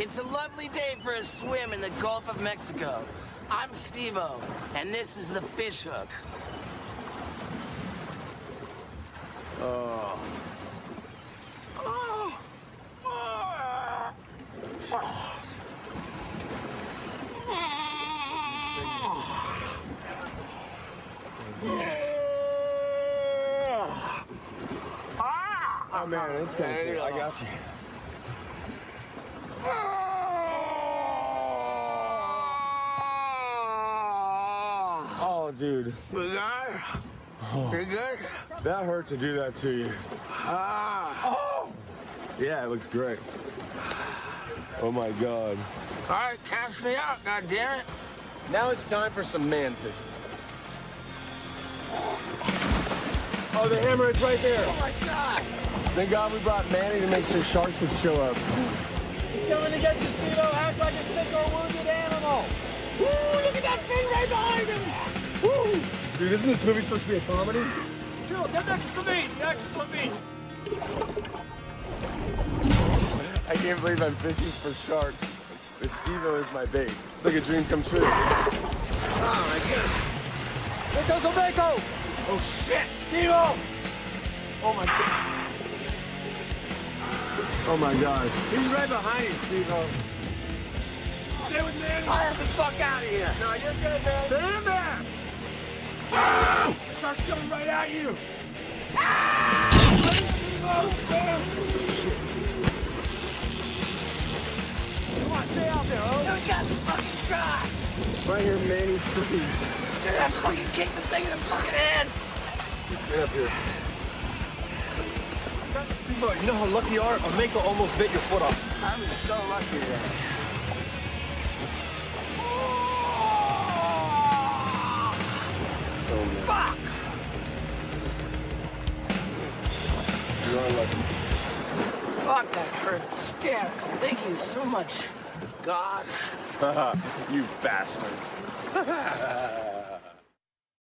It's a lovely day for a swim in the Gulf of Mexico. I'm Steve-O, and this is the fish hook. Oh. Oh. Oh. Oh man, it's kind of cool. I got you. Oh, dude. You good? That hurt to do that to you. Ah. Yeah, it looks great. Oh my god. All right, cast me out, goddammit. Now it's time for some man fishing. Oh, the hammer is right there. Oh my God! Thank God we brought Manny to make sure sharks would show up. He's coming to get you, Steve-O. Act like a sick Dude, isn't this movie supposed to be a comedy? Yo, get next to me. Next to me. I can't believe I'm fishing for sharks. But Steve-O is my bait. It's like a dream come true. Ah, oh my goodness! There goes a mako. Oh, shit. Steve-O. Oh my god. Oh my god. He's right behind you, Steve-O. Stay with me! I have the fuck out of here! No, you're good, man. Stay in! The shark's coming right at you. Come on, stay out there, oh. We got the fucking shot! Right here, Manny screamed. Dude, I fucking kicked the thing in the fucking head! Get up here. Steve-O, you know how lucky you are? a mako almost bit your foot off. I'm so lucky today. You're unlucky. Fuck, that hurts. Damn, thank you so much, God. you bastard.